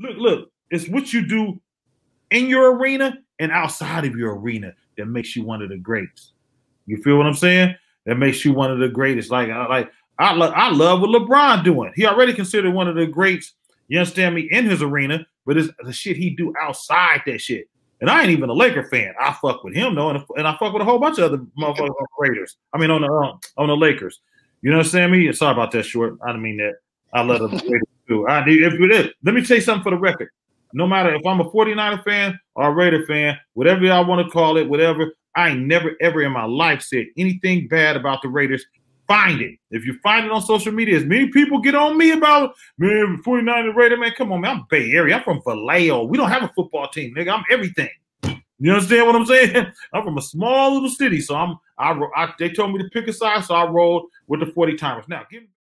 look, look, it's what you do in your arena and outside of your arena that makes you one of the greats. You feel what I'm saying? That makes you one of the greatest. Like, I like I love I love what LeBron doing. He already considered one of the greats. You understand me in his arena, but it's the shit he do outside that shit. And I ain't even a Laker fan. I fuck with him though, and, and I fuck with a whole bunch of other motherfuckers on the Raiders. I mean on the um, on the Lakers. You understand me? Sorry about that short. I didn't mean that. I love the Raiders I if it is, let me say something for the record. No matter if I'm a 49er fan or a Raider fan, whatever y'all want to call it, whatever, I never ever in my life said anything bad about the Raiders. Find it. If you find it on social media, as many people get on me about man, 49er Raider, man. Come on, man. I'm Bay Area. I'm from Vallejo. We don't have a football team, nigga. I'm everything. You understand what I'm saying? I'm from a small little city, so I'm I, I they told me to pick a side, so I rolled with the 40 timers. Now, give me